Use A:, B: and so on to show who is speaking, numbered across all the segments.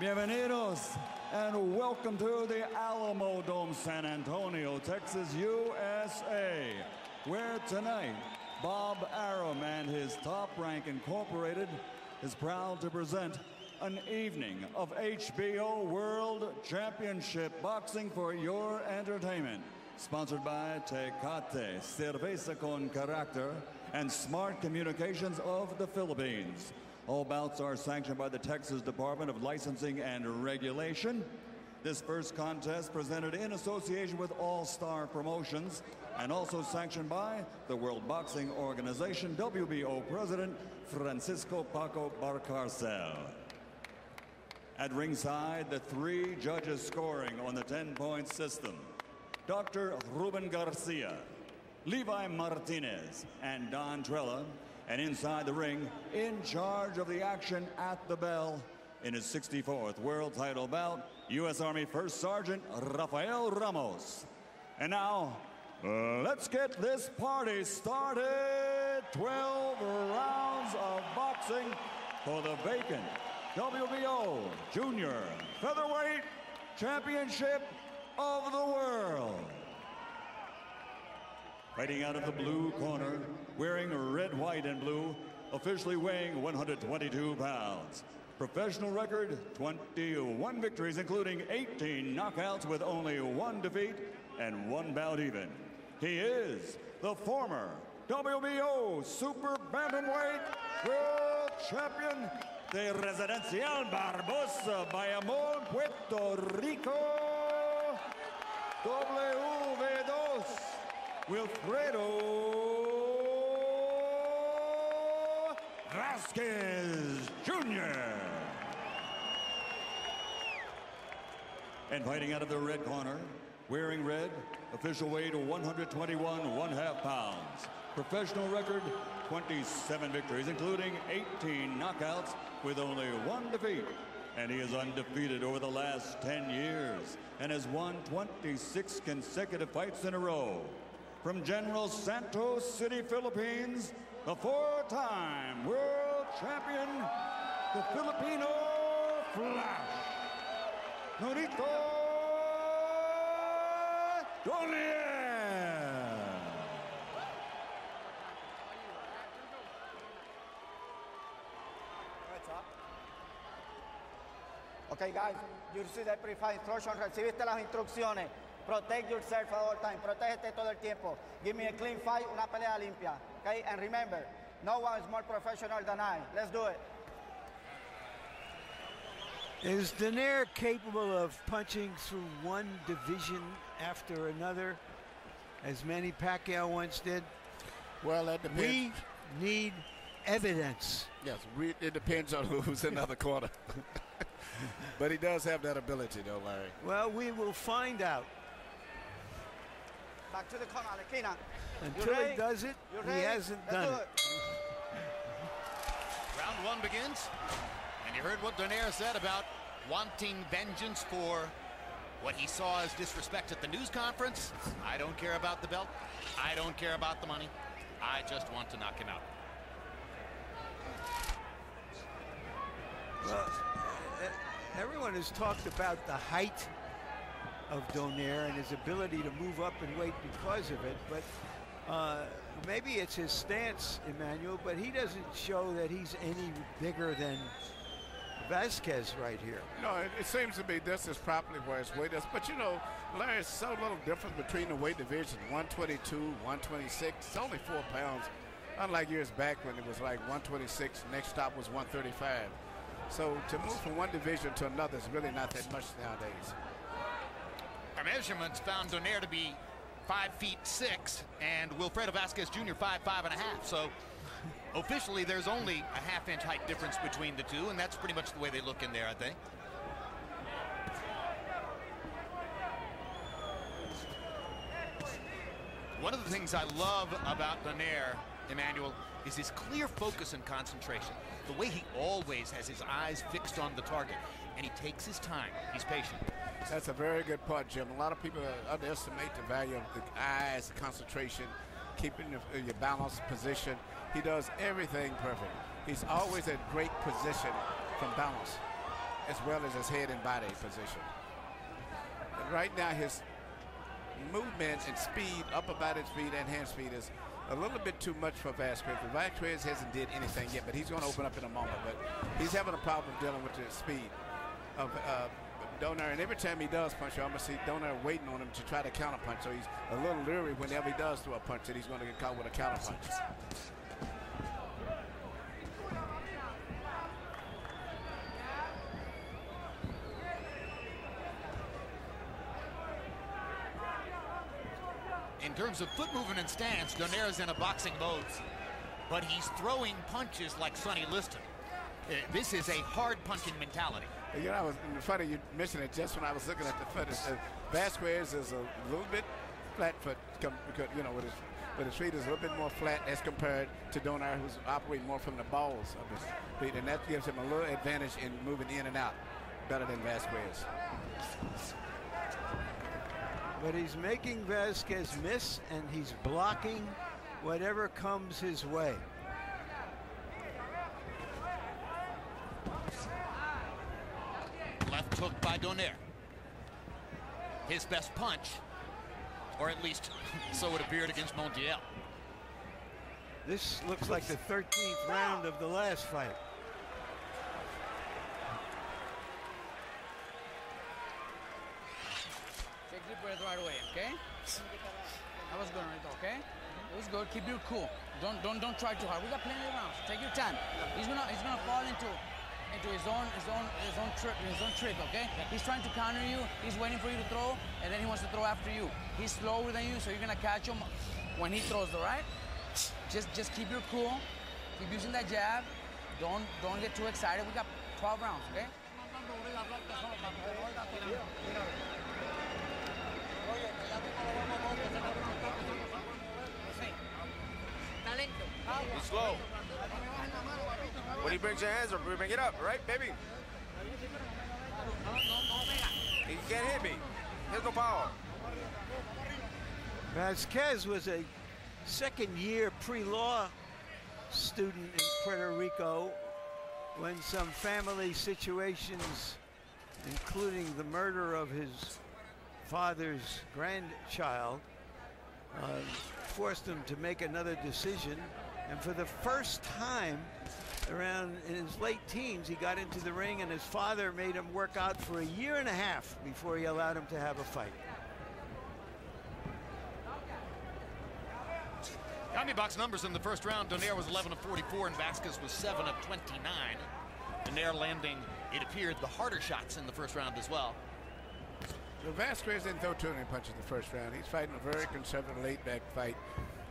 A: Bienvenidos and welcome to the Alamodome, San Antonio, Texas, USA, where tonight Bob Arum and his Top Rank Incorporated is proud to present an evening of HBO World Championship Boxing for your entertainment. Sponsored by Tecate, Cerveza con Carácter, and Smart Communications of the Philippines. All bouts are sanctioned by the Texas Department of Licensing and Regulation. This first contest presented in association with All Star Promotions and also sanctioned by the World Boxing Organization WBO President Francisco Paco Valcarcel. At ringside, the three judges scoring on the 10 point system Dr. Ruben Garcia, Levi Martinez, and Don Trella and inside the ring, in charge of the action at the bell, in his 64th world title bout, U.S. Army First Sergeant Rafael Ramos. And now, let's get this party started. 12 rounds of boxing for the vacant WBO Junior Featherweight Championship of the World. Fighting out of the blue corner, wearing red, white, and blue, officially weighing 122 pounds. Professional record 21 victories, including 18 knockouts with only one defeat and one bout even. He is the former WBO Super Bantamweight World Champion de Residencial Barbosa, by Bayamón, Puerto Rico. W2 Wilfredo Vazquez Jr. And fighting out of the red corner, wearing red, official weight of 121 one half pounds. Professional record 27 victories, including 18 knockouts with only one defeat. And he is undefeated over the last 10 years and has won 26 consecutive fights in a row from General Santos City, Philippines, the four-time world champion, the Filipino Flash, Nonito Donaire.
B: Okay, guys, you received that pre-fight instruction. Recibiste las instrucciones. Protect yourself at all time. Protégete todo el tiempo. Give me a clean fight, una pelea limpia. Okay, and remember, no one is more professional than I. Let's do it.
C: Is Donaire capable of punching through one division after another, as Manny Pacquiao once did?
D: Well, that depends.
C: We need evidence.
D: Yes, we, it depends on who's in the other corner. but he does have that ability, though, Larry.
C: Well, we will find out.
B: Back to the corner, Alekina.
C: Until he does it,
B: You
C: he
B: ready?
C: hasn't
B: Let's
C: done
B: do
C: it.
E: Round one begins. And you heard what Donaire said about wanting vengeance for what he saw as disrespect at the news conference. I don't care about the belt. I don't care about the money. I just want to knock him out.
C: Well, everyone has talked about the height of Donaire and his ability to move up and weight because of it, but uh, maybe it's his stance, Emmanuel, but he doesn't show that he's any bigger than Vazquez right here.
D: No, it, it seems to be this is probably where his weight is. But you know, Larry, it's so little difference between the weight division 122, 126. It's only four pounds. Unlike years back when it was like 126, next stop was 135. So to move from one division to another is really not that much nowadays.
E: Measurements found Donaire to be five feet six and Wilfredo Vazquez Jr. five, five and a half. So officially there's only a half inch height difference between the two, and that's pretty much the way they look in there, I think. One of the things I love about Donaire, Emmanuel, is his clear focus and concentration. The way he always has his eyes fixed on the target, and he takes his time. He's patient.
D: That's a very good point, Jim. A lot of people underestimate the value of the eyes, concentration, keeping your, balanced position. He does everything perfect. He's always in great position from balance. as well as his head and body position. And right now, his movement and speed, upper body speed and hand speed is a little bit too much for Vazquez. Vazquez hasn't did anything yet, but he's going to open up in a moment. But he's having a problem dealing with the speed of uh, Donaire. And every time he does punch, I'm going to see Donaire waiting on him to try to counter punch. So he's a little leery whenever he does throw a punch that he's going to get caught with a counter punch.
E: In terms of foot movement and stance, Donaire's in a boxing mode, but he's throwing punches like Sonny Liston. Uh, this is a hard punching mentality.
D: You know, I was funny you mentioned it just when I was looking at the foot. Uh, Vazquez is a little bit flat foot, because you know, with his, with his feet is a little bit more flat as compared to Donaire, who's operating more from the balls of his feet, and that gives him a little advantage in moving in and out better than Vazquez
C: but he's making Vazquez miss and he's blocking whatever comes his way.
E: Left hook by Donaire. His best punch, or at least so it appeared against Montiel.
C: This looks like the 13th round of the last fight.
F: Take deep breath right away, okay? That was good, right okay? It was good. Keep your cool. Don't don't don't try too hard. We got plenty of rounds. Take your time. He's gonna he's gonna fall into into his own his own his own trick his own trick, okay? He's trying to counter you. He's waiting for you to throw, and then he wants to throw after you. He's slower than you, so you're gonna catch him when he throws, all right? Just just keep your cool. Keep using that jab. Don't don't get too excited. We got 12 rounds, okay?
G: Be slow. When he brings your hands up, bring it up, right, baby? He can't hit me. There's no power.
C: Vazquez was a second year pre-law student in Puerto Rico when some family situations, including the murder of his father's grandchild, uh, forced him to make another decision. And for the first time around in his late teens, he got into the ring and his father made him work out for a year and a half before he allowed him to have a fight.
E: CompuBox numbers in the first round, Donaire was 11 of 44 and Vazquez was 7 of 29. Donaire landing, it appeared, the harder shots in the first round as well.
D: So Vazquez didn't throw too many punches in the first round. He's fighting a very conservative laid-back fight.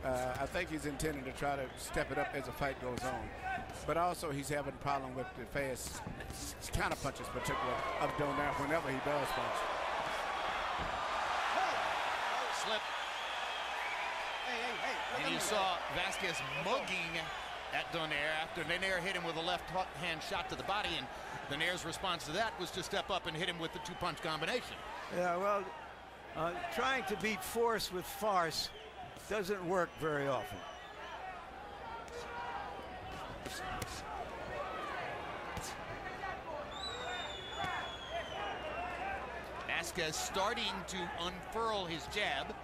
D: Uh, I think he's intending to try to step it up as the fight goes on. But also he's having a problem with the fast counter punches, particularly of Donaire whenever he does punch.
E: Slip.
B: Hey, hey, hey.
E: And you saw Vazquez mugging at Donaire after Donaire hit him with a left hand shot to the body, and Donaire's response to that was to step up and hit him with the two-punch combination.
C: Yeah, well, uh, trying to beat force with farce doesn't work very often.
E: Vazquez starting to unfurl his jab.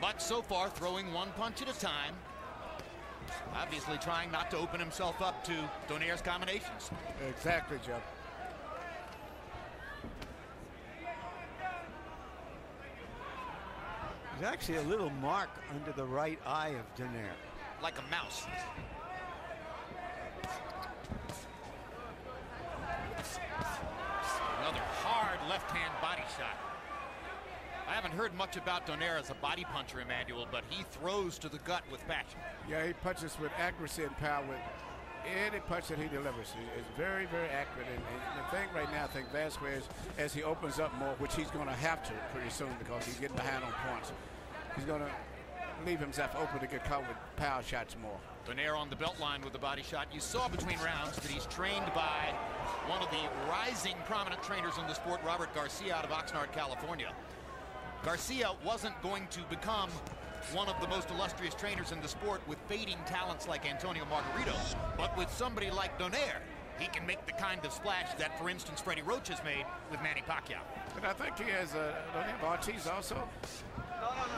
E: But so far throwing one punch at a time. Obviously trying not to open himself up to Donaire's combinations.
D: Exactly, Joe.
C: There's actually a little mark under the right eye of Donaire.
E: Like a mouse. Another hard left-hand body shot. I haven't heard much about Donaire as a body puncher, Emmanuel, but he throws to the gut with passion.
D: Yeah, he punches with accuracy and power with any punch that he delivers is very, very accurate. And, and, the thing right now, I think Vazquez, as he opens up more, which he's going to have to pretty soon because he's getting behind on points, he's going to leave himself open to get caught with power shots more.
E: Donaire on the belt line with the body shot. You saw between rounds that he's trained by one of the rising prominent trainers in the sport, Robert Garcia out of Oxnard, California. Garcia wasn't going to become one of the most illustrious trainers in the sport with fading talents like Antonio Margarito, but with somebody like Donaire, he can make the kind of splash that, for instance, Freddie Roach has made with Manny Pacquiao.
D: But I think he has don't he Ortiz also.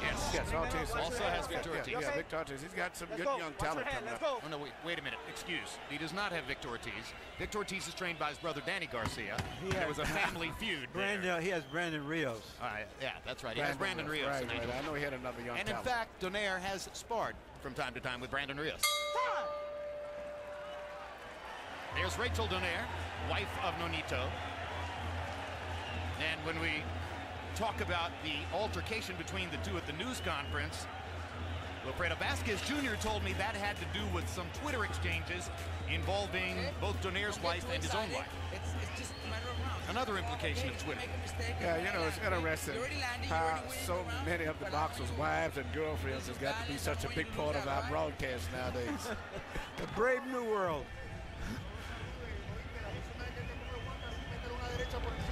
E: Yes.
D: Yes, Ortiz
E: Also has Victor
D: yeah,
E: Ortiz.
D: Yeah, Victor Ortiz. He's got some
B: Let's
D: good
B: go.
D: young
B: Watch
D: talent
B: hand.
D: coming
B: Let's
D: up.
B: go.
E: Oh, no, wait, wait a minute. Excuse. He does not have Victor Ortiz. Victor Ortiz is trained by his brother Danny Garcia.
C: He
E: There
C: has-
E: was a family feud. there.
C: Brandon, he has Brandon Rios.
E: All right, yeah, that's right. He has Brandon Rios.
D: Right,
E: in
D: right. I know he had another young
E: And in fact, Donaire has sparred from time to time with Brandon Rios. There's Rachel Donaire, wife of Nonito. And when we talk about the altercation between the two at the news conference, Wilfredo Vazquez Jr. told me that had to do with some Twitter exchanges involving both Donaire's wife and his own wife.
F: It's, it's just a matter of rounds.
E: Another implication of Twitter.
F: Make a mistake,
D: Yeah,
F: you
D: you know, it's
F: land, okay?
D: interesting
F: You're already landing, you're
D: how
F: already
D: so
F: the
D: many of the boxers' wives and girlfriends has got to be such a big part of our broadcast nowadays.
C: The brave new world.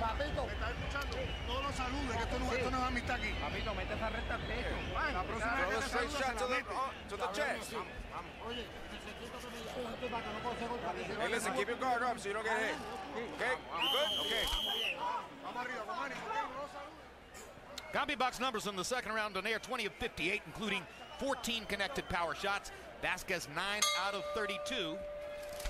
H: Papito. ¿Me estás escuchando? No lo salude, que esto no, esto no es amistad aquí.
B: Papito, mete esa recta al techo.
H: La próxima vez que te se la mete.
G: to the chest.
H: Oye.
G: Hey, listen, keep your guard up so you don't get hit. Okay? You good? Okay.
H: Vamos arriba, con ánimo.
E: CompuBox numbers in the second round, Donaire 20 of 58, including 14 connected power shots. Vazquez 9 out of 32.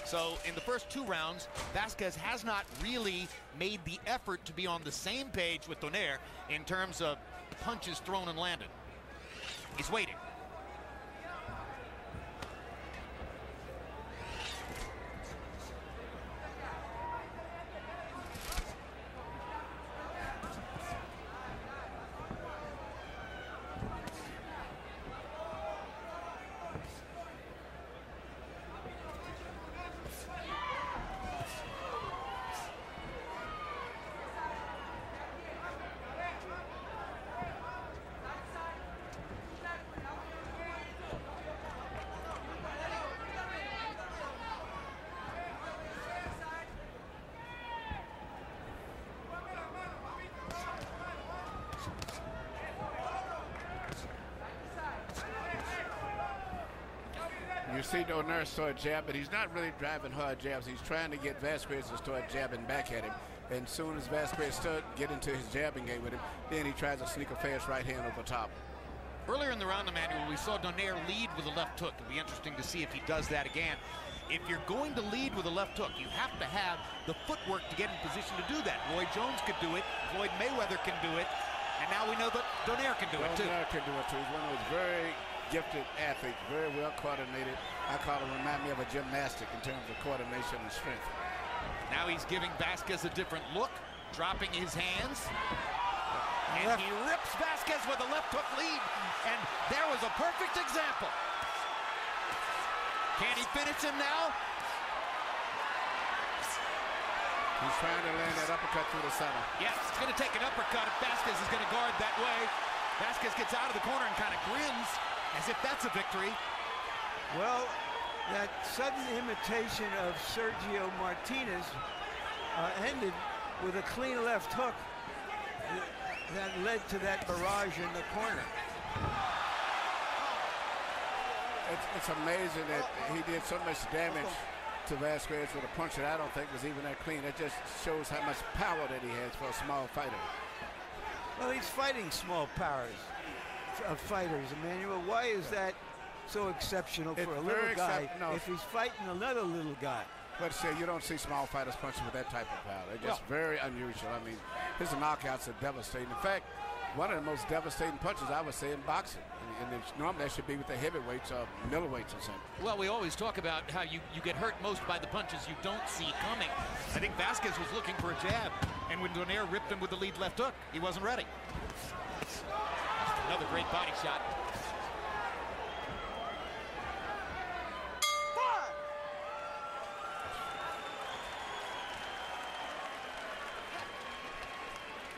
E: So in the first two rounds, Vazquez has not really made the effort to be on the same page with Donaire in terms of punches thrown and landed. He's waiting.
D: You see Donaire start jab, but he's not really driving hard jabs. He's trying to get Vazquez to start jabbing back at him. And soon as Vazquez start getting into his jabbing game with him, then he tries to sneak a fast right hand over top.
E: Earlier in the round, Emmanuel, we saw Donaire lead with a left hook. It'll be interesting to see if he does that again. If you're going to lead with a left hook, you have to have the footwork to get in position to do that. Roy Jones could do it. Floyd Mayweather can do it. And now we know that Donaire can do it too.
D: Donaire can do it too. He's one of those very gifted athlete, very well coordinated. I call him remind me of a gymnastic in terms of coordination and strength.
E: Now he's giving Vazquez a different look, dropping his hands. And he rips Vazquez with a left hook lead. And there was a perfect example. Can he finish him now?
D: He's trying to land that uppercut through the center.
E: Yes, it's going to take an uppercut if Vazquez is going to guard that way. Vazquez gets out of the corner and kind of grins as if that's a victory.
C: Well, that sudden imitation of Sergio Martinez uh, ended with a clean left hook that led to that barrage in the corner.
D: It's, it's amazing that he did so much damage to Vazquez with a punch that I don't think was even that clean. It just shows how much power that he has for a small fighter.
C: Well, he's fighting small powers of fighters, Emmanuel. Why is that so exceptional
D: It's
C: for a little guy
D: excep- no.
C: if he's fighting another little guy?
D: But say you don't see small fighters punching with that type of power. They're just very unusual. I mean, his knockouts are devastating. In fact, one of the most devastating punches I would say in boxing. And, and it's, normally that should be with the heavyweights or middleweights or something.
E: Well, we always talk about how you, you get hurt most by the punches you don't see coming. I think Vazquez was looking for a jab, and when Donaire ripped him with the lead left hook, he wasn't ready. Another great body shot.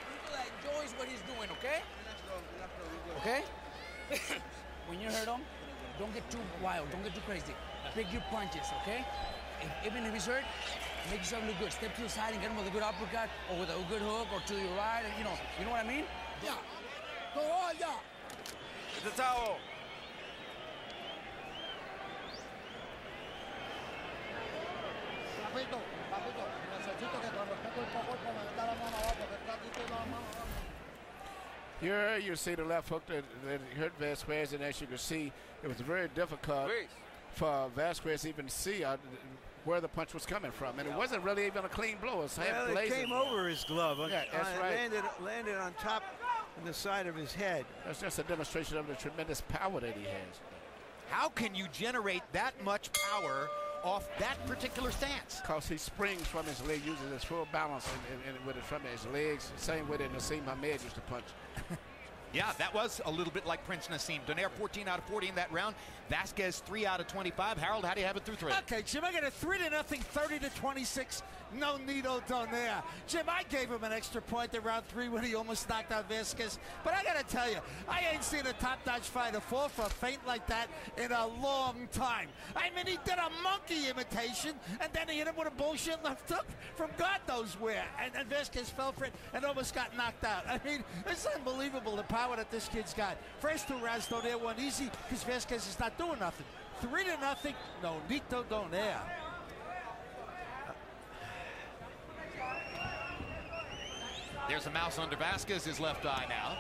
F: People that enjoys what he's doing, okay? Okay? when you hurt him, don't get too wild, don't get too crazy. Pick your punches, okay? If, even if he's hurt, make yourself look good. Step to the side and get him with a good uppercut or with a good hook or to your right, you know, you know what I mean?
H: Ya
G: the towel.
D: Here you see the left hook that, that hurt Vazquez, and as you can see, it was very difficult Please. for Vazquez even to see where the punch was coming from, and it wasn't really even a clean blow. It was
C: well, it came over his glove.
D: Yeah, that's
C: uh,
D: right.
C: Landed, landed on top on the side of his head.
D: That's just a demonstration of the tremendous power that he has.
E: How can you generate that much power off that particular stance?
D: Because he springs from his leg, uses his full balance and, and, and with it from his legs. Same way that Naseem Hamed used to punch.
E: Yeah, that was a little bit like Prince Naseem. Donaire 14 out of 40 in that round. Vazquez 3 out of 25. Harold, how do you have it through three?
I: Okay, Jim, I got a 3 to nothing, 30 to 26. Nonito Donaire. Jim, I gave him an extra point in round three when he almost knocked out Vazquez. But I got to tell you, I ain't seen a top-notch fighter fall for a feint like that in a long time. I mean, he did a monkey imitation, and then he hit him with a bullshit left hook from God knows where. And, and Vazquez fell for it and almost got knocked out. I mean, it's unbelievable the power that this kid's got. First two rounds, Donaire won easy because Vazquez is not doing nothing. Three to nothing, no Nito Donaire.
E: There's a mouse under Vazquez's left eye now.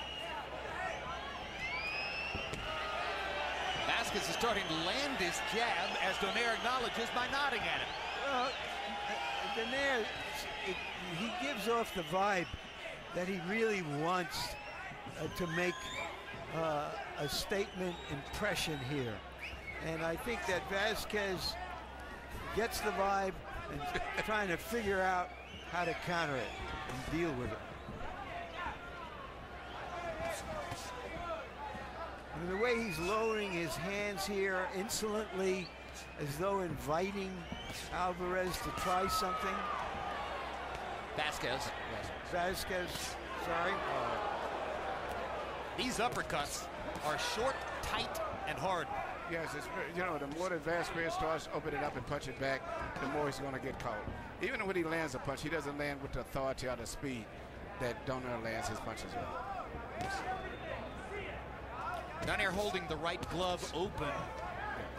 E: Vazquez is starting to land his jab as Donaire acknowledges by nodding at him.
C: Well, Donaire, it, he gives off the vibe that he really wants uh, to make uh, a statement impression here. And I think that Vazquez gets the vibe and trying to figure out how to counter it and deal with it. I mean, the way he's lowering his hands here insolently, as though inviting Alvarez to try something.
E: Vazquez.
C: Vazquez, sorry.
E: These uppercuts are short, tight, and hard.
D: Yes, it's you know, the more that Vazquez starts opening up and punching back, the more he's going to get caught. Even when he lands a punch, he doesn't land with the authority or the speed that Donaire lands his punches with.
E: Donaire holding the right glove open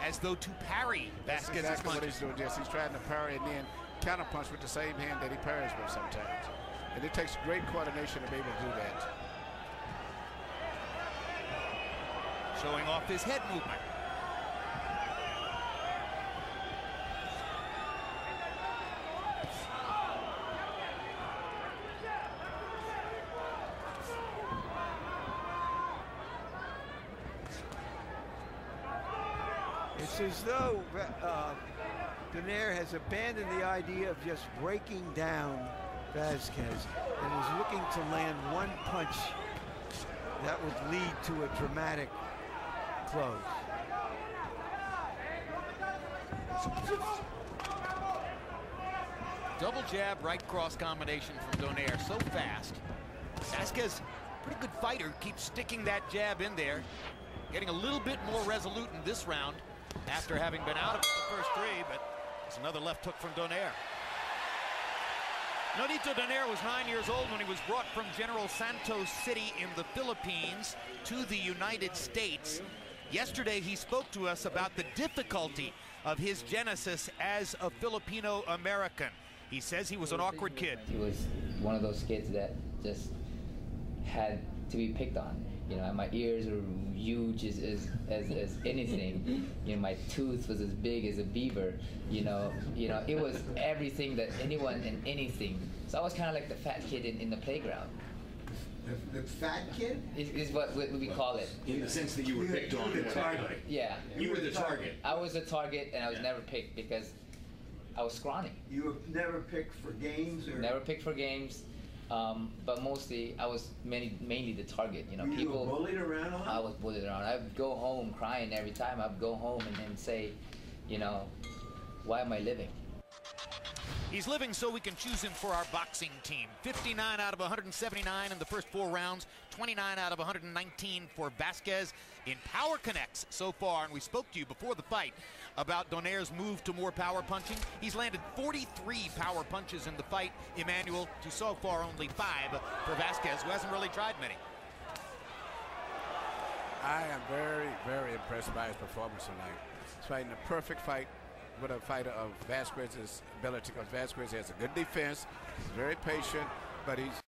E: as though to parry
D: That's
E: Vazquez's
D: exactly what he's doing. Yes, he's trying to parry and then counterpunch with the same hand that he parries with sometimes. And it takes great coordination to be able to do that.
E: Showing off his head movement.
C: It's as though uh, Donaire has abandoned the idea of just breaking down Vazquez and is looking to land one punch that would lead to a dramatic close.
E: Double jab, right cross combination from Donaire. So fast. Vazquez, pretty good fighter, keeps sticking that jab in there. Getting a little bit more resolute in this round after having been out of the first three, but it's another left hook from Donaire. Nonito Donaire was nine years old when he was brought from General Santos City in the Philippines to the United States. Yesterday, he spoke to us about the difficulty of his genesis as a Filipino American. He says he was an awkward kid.
J: He was one of those kids that just had to be picked on. You know, my ears were huge as, as, as, as anything. You know, my tooth was as big as a beaver. You know, you know, it was everything that anyone and anything. So I was kind of like the fat kid in, in the playground.
K: The, the fat kid?
J: Is, is what, what we call it.
K: In the sense that you were picked on.
J: the target. Yeah.
K: You were the target.
J: I was the target, and I was never picked because I was scrawny.
K: You were never picked for games or?
J: Never picked for games, um, but mostly I was mainly mainly the target. You know,
K: Were you
J: people.
K: bullied around?
J: I was bullied around. I'd go home crying every time. I'd go home and, and say, you know, why am I living?
E: He's living so we can choose him for our boxing team. 59 out of 179 in the first four rounds, 29 out of 119 for Vazquez in power connects so far. And we spoke to you before the fight about Donaire's move to more power punching. He's landed 43 power punches in the fight, Emmanuel, to so far only five for Vazquez, who hasn't really tried many.
D: I am very, very impressed by his performance tonight. He's fighting a perfect fight with a fighter of Vazquez's ability because Vazquez has a good defense, he's very patient, but he's